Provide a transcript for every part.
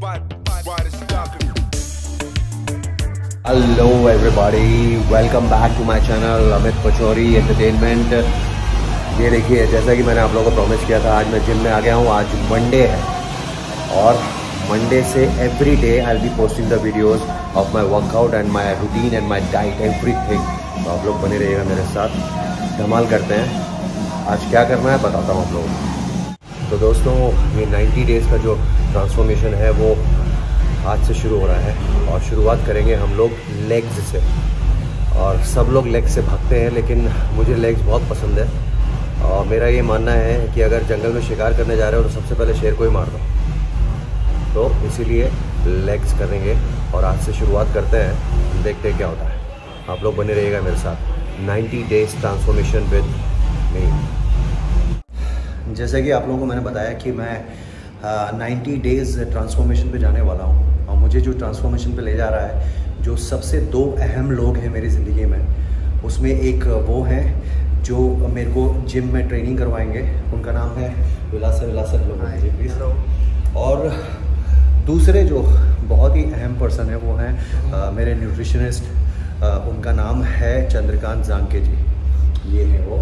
Hello everybody welcome back to my channel Amit Pachauri entertainment ये देखिए, जैसा कि मैंने आप लोगों को प्रॉमिस किया था, आज मैं जिम में आ गया हूँ। आज मंडे है। और मंडे से every day I be posting the videos of my workout and my routine and my diet everything तो आप लोग बने रहिएगा मेरे साथ। धमाल करते हैं। आज क्या करना है, बताता हूँ आप लोगों को। तो दोस्तों, ये 90 डेज़ का जो ट्रांसफॉर्मेशन है, वो आज से शुरू हो रहा है और शुरुआत करेंगे हम लोग लेग्स से। और सब लोग लेग्स से भागते हैं, लेकिन मुझे लेग्स बहुत पसंद है। और मेरा ये मानना है कि अगर जंगल में शिकार करने जा रहे हो तो सबसे पहले शेर को ही मार दो। तो इसीलिए लेग्स करेंगे और आज से शुरुआत करते हैं। देखते हैं क्या होता है। आप लोग बने रहिएगा मेरे साथ। 90 डेज़ ट्रांसफॉर्मेशन विद मी जैसे कि आप लोगों को मैंने बताया कि मैं नाइन्टी डेज़ ट्रांसफॉर्मेशन पे जाने वाला हूँ। और मुझे जो ट्रांसफॉर्मेशन पे ले जा रहा है जो सबसे दो अहम लोग हैं मेरी ज़िंदगी में उसमें एक वो हैं जो मेरे को जिम में ट्रेनिंग करवाएँगे। उनका नाम है विलासा विलासक लोग। जी प्लीज़ और दूसरे जो बहुत ही अहम पर्सन है वो हैं आ, मेरे न्यूट्रिशनिस्ट उनका नाम है चंद्रकांत जानके जी। ये है वो।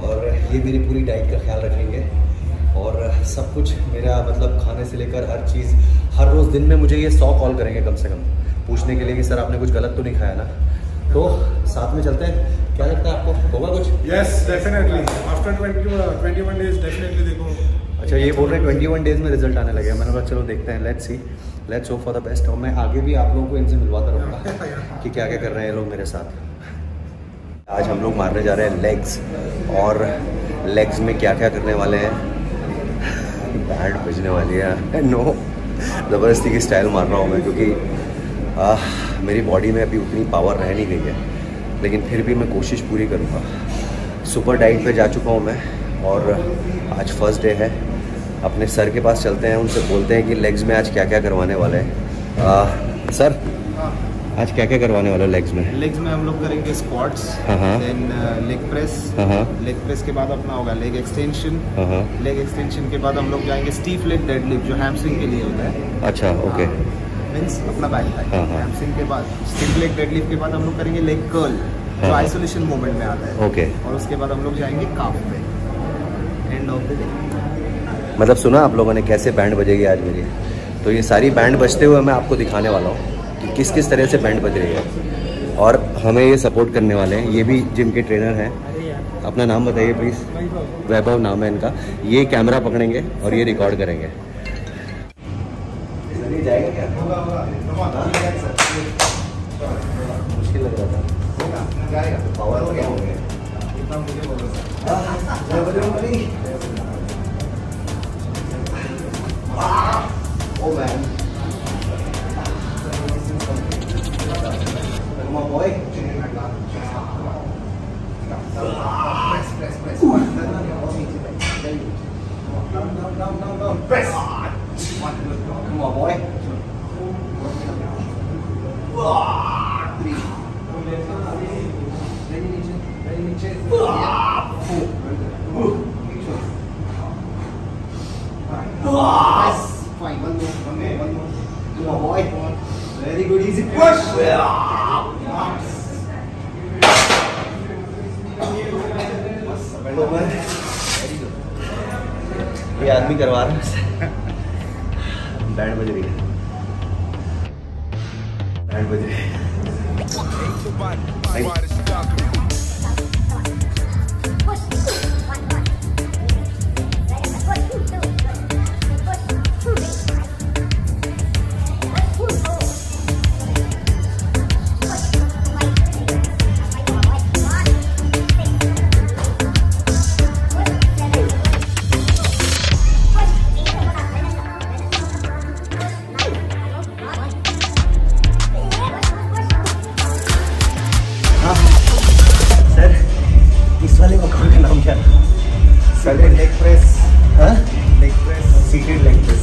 और ये मेरी पूरी डाइट का ख्याल रखेंगे। और सब कुछ मेरा मतलब खाने से लेकर हर चीज़ हर रोज़ दिन में मुझे ये सौ कॉल करेंगे कम से कम। पूछने के लिए कि सर आपने कुछ गलत तो नहीं खाया ना? तो साथ में चलते हैं। क्या लगता है आपको? होगा कुछ? Yes definitely after 21 days definitely देखो। अच्छा ये बोल रहे हैं ट्वेंटी वन डेज़ में रिज़ल्ट आने लगे मैंने कहा चलो देखते हैं। Let's see let's hope for the best और मैं आगे भी आप लोगों को इनसे मिलवाता रहूँगा कि क्या क्या कर रहे हैं ये लोग मेरे साथ। आज हम लोग मारने जा रहे हैं लेग्स और लेग्स में क्या क्या करने वाले हैं? बैंड बजने वाली है। नो ज़बरदस्ती की स्टाइल मार रहा हूँ मैं क्योंकि आ, मेरी बॉडी में अभी उतनी पावर रह नहीं गई है। लेकिन फिर भी मैं कोशिश पूरी करूँगा। सुपर डाइट पे जा चुका हूँ मैं और आज फ़र्स्ट डे है। अपने सर के पास चलते हैं उनसे बोलते हैं कि लेग्स में आज क्या क्या करवाने वाले हैं। सर आज क्या क्या करवाने वाले लेग्स में? लेग्स में हम लोग करेंगे स्क्वाट्स हाँ, हाँ। देन लेग प्रेस हाँ हाँ। लेग प्रेस के बाद अपना होगा लेग एक्सटेंशन हाँ हाँ। लेग एक्सटेंशन के बाद हम लोग जाएँगे स्टीफ लेग डेडलिफ्ट जो हैमस्ट्रिंग के लिए होता है। अच्छा ओके मीन्स अपना बैक हाँ, हाँ। हैमस्ट्रिंग के बाद स्टीफ लेग डेडलिफ्ट के बाद हम लोग करेंगे लेग कर्ल जो हाँ। आइसोलेशन मूवमेंट में आता है। ओके और उसके बाद हम लोग जाएँगे काफ पे। एंड ऑफ़ द डे मतलब सुना आप लोगों ने कैसे बैंड बजेगी आज मेरी? तो ये सारी बैंड बजते हुए मैं आपको दिखाने वाला हूँ। किस किस तरह से बैंड बज रही है। और हमें ये सपोर्ट करने वाले हैं। ये भी जिम के ट्रेनर हैं। अपना नाम बताइए प्लीज़ वैभव नाम है इनका। ये कैमरा पकड़ेंगे और ये रिकॉर्ड करेंगे। मुश्किल लग रहा था। पावर क्या ये आदमी करवा रहा है। बैंड बज रही है। बैंड बज रही है।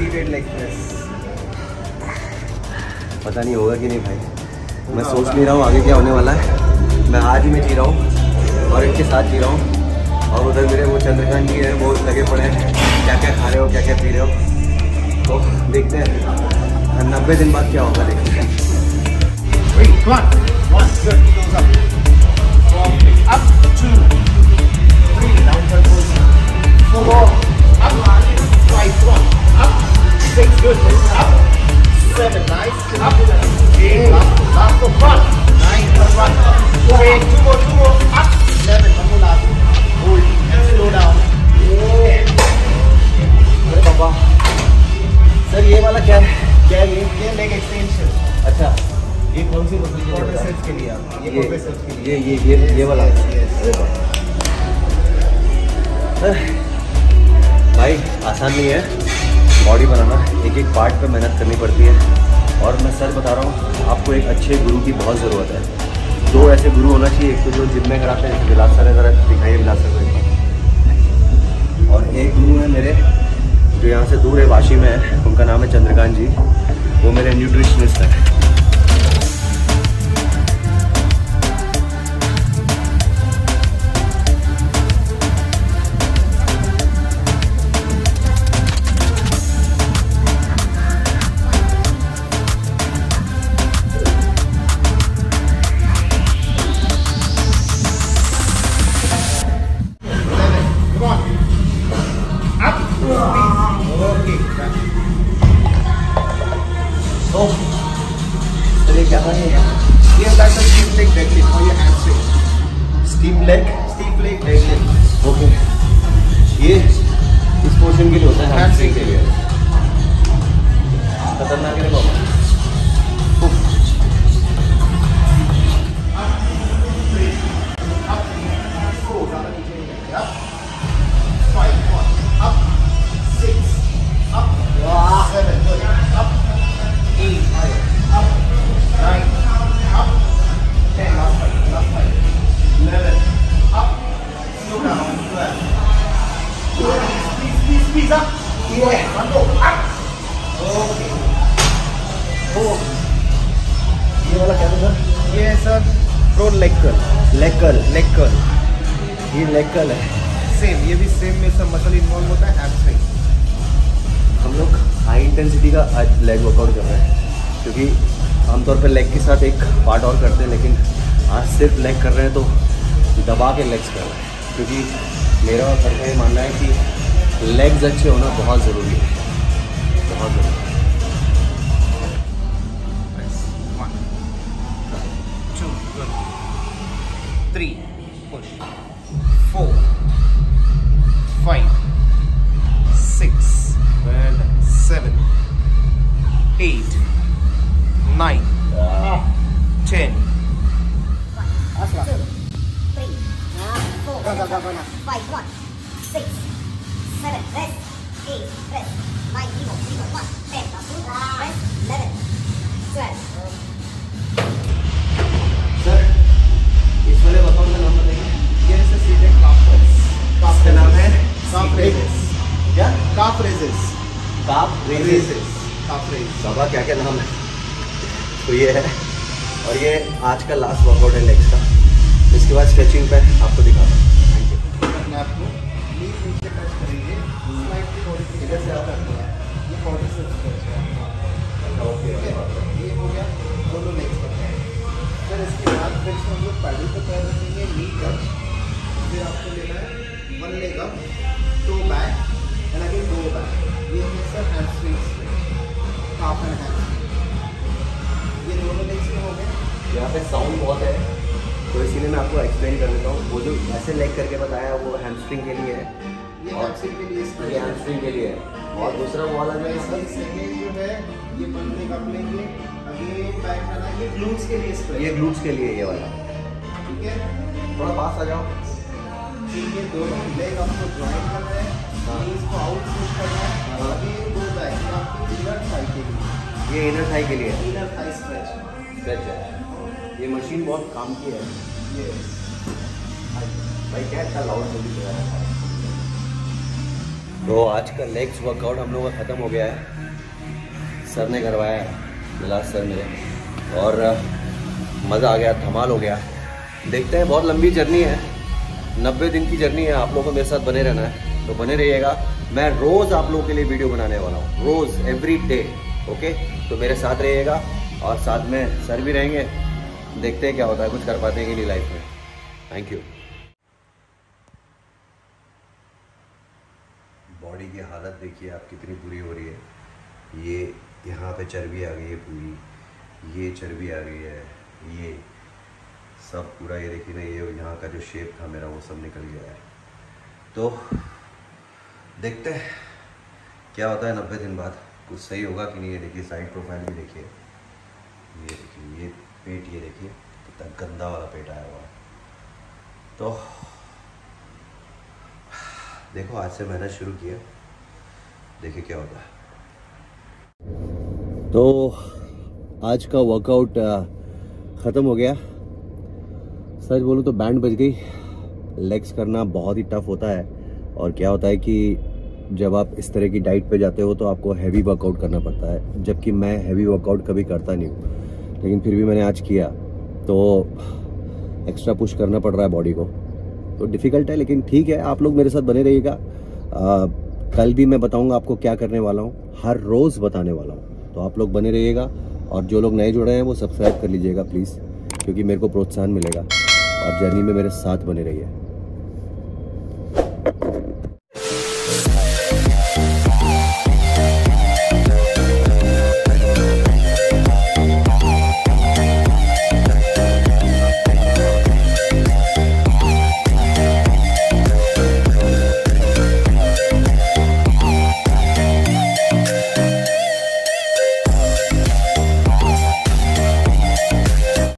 सीटेड लेग प्रेस पता नहीं होगा कि नहीं भाई। मैं सोच नहीं रहा हूँ आगे क्या होने वाला है। मैं आज ही में जी रहा हूँ और इनके साथ जी रहा हूँ। और उधर मेरे वो चंद्रकांत जी हैं वो लगे पड़े हैं। क्या क्या खा रहे हो क्या क्या पी रहे हो? तो देखते हैं। नब्बे दिन बाद क्या होगा देखिए Three, ये भाई आसान नहीं है बॉडी बनाना एक एक पार्ट पे मेहनत करनी पड़ती है। और मैं सर बता रहा हूँ, आपको एक अच्छे गुरु की बहुत ज़रूरत है। दो ऐसे गुरु होना चाहिए, एक तो जो जिम में कराते हैं विलास सर है, ज़रा दिखाइए विलास सर को और एक गुरु है मेरे, जो यहाँ से दूर है, वाशी में है, उनका नाम है चंद्रकांत जी। वो मेरे न्यूट्रिशनिस्ट हैं। That's a steep leg deadlift for your hamstring. Steep leg? Steep leg deadlift. Okay. ये इस पोर्शन के लिए होता है hamstring के लिए खतरनाक है बाबा ये है sir pro leg curl leg curl leg curl ये लेग कर्ल है। सेम ये भी सेम में सब मसल इन्वॉल्व होता है हैमस्ट्रिंग हम लोग हाई इंटेंसिटी का आज लेग वर्कआउट कर रहे हैं क्योंकि आमतौर पर लेग के साथ एक पार्ट और करते हैं लेकिन आज सिर्फ़ लेग कर रहे हैं तो दबा के लेग्स कर रहे हैं। क्योंकि मेरा और सर का ये मानना है कि लेग्स अच्छे होना बहुत ज़रूरी है। बहुत ज़रूरी है। Three, push. Four, five, six, seven, eight, nine, ten. Go now. Five, one, six, seven, rest, eight, rest, ten, rest, eleven, twelve. इस वाले नाम बताइए। ये सीधे नाम है. क्या. बाबा क्या क्या नाम है? तो ये है। और ये आज का लास्ट वर्कआउट है लेग्स का। इसके बाद स्ट्रेचिंग पे आपको दिखाता हूँ थैंक यू अपने आप को नीचे नीचे टच करेंगे। स्लाइटली थोड़ी सी इधर से आप ये बॉडी से स्ट्रेच ओके ये हो गया दोनों लेग्स फिर से हम लोग पैडल पे पैर रखेंगे नी टच फिर आपको लेना है one leg up toe back and again go back ये है sir hamstring stretch half and hamstring ये दोनों लेग्स में हो गए। यहाँ पे साउंड बहुत है तो इसीलिए मैं आपको एक्सप्लेन कर देता हूँ। वो जो ऐसे लेग करके बताया वो हैमस्ट्रिंग के लिए है। ये और हैमस्ट्रिंग के लिए ये हैमस्ट्रिंग के लिए है। और दूसरा वो वाला जो है सेकेंड जो है ये बंदे का लेंगे। करना ये ग्लूट्स के लिए स्ट्रेच ये ग्लूट्स के लिए ये वाला। ठीक है? थोड़ा पास आ जाओ। ठीक है दोनों लेग आपको ज्वाइन कर रहे हाँ। नीज को आउट पुश करना है। बैक ये आपकी इनर थाई के लिए। ये इनर थाई के लिए। है इनर थाई स्ट्रेच स्ट्रेच है। ये मशीन बहुत काम की है। ये भाई क्या इतना लाउड रहा है? तो आज का लेग्स वर्कआउट हम लोग का ख़त्म हो गया है। सर ने करवाया है। विलास सर मेरे और मज़ा आ गया, धमाल हो गया। देखते हैं, बहुत लंबी जर्नी है। नब्बे दिन की जर्नी है, आप लोगों को मेरे साथ बने रहना है। तो बने रहिएगा। मैं रोज़ आप लोगों के लिए वीडियो बनाने वाला हूँ। रोज़ एवरी डे ओके तो मेरे साथ रहिएगा। और साथ में सर भी रहेंगे। देखते हैं क्या होता है, कुछ कर पाते हैं कि नहीं लाइफ में। थैंक यू बॉडी की हालत देखिए आप, कितनी बुरी हो रही है। ये यहाँ पे चर्बी आ गई है पूरी, ये चर्बी आ गई है, ये सब पूरा, ये देखिए ना, ये यहाँ का जो शेप था मेरा, वो सब निकल गया है। तो देखते हैं, क्या होता है नब्बे दिन बाद, कुछ सही होगा कि नहीं, ये देखिए साइड प्रोफ़ाइल भी देखिए। ये देखिए, ये पेट, ये देखिए, कितना गंदा वाला पेट आया हुआ है। तो देखो, आज से मेहनत शुरू किया, देखिए क्या होता है। तो आज का वर्कआउट ख़त्म हो गया। सच बोलूँ तो बैंड बज गई। लेग्स करना बहुत ही टफ होता है। और क्या होता है कि जब आप इस तरह की डाइट पे जाते हो तो आपको हैवी वर्कआउट करना पड़ता है। जबकि मैं हैवी वर्कआउट कभी करता नहीं हूँ। लेकिन फिर भी मैंने आज किया। तो एक्स्ट्रा पुश करना पड़ रहा है बॉडी को। तो डिफ़िकल्ट है, लेकिन ठीक है। आप लोग मेरे साथ बने रहिएगा। कल भी मैं बताऊँगा आपको क्या करने वाला हूँ। हर रोज़ बताने वाला हूँ। तो आप लोग बने रहिएगा और जो लोग नए जुड़े हैं, वो सब्सक्राइब कर लीजिएगा प्लीज़ क्योंकि मेरे को प्रोत्साहन मिलेगा और जर्नी में मेरे साथ बने रहिए।